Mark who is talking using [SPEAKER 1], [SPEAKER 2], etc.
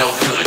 [SPEAKER 1] no good.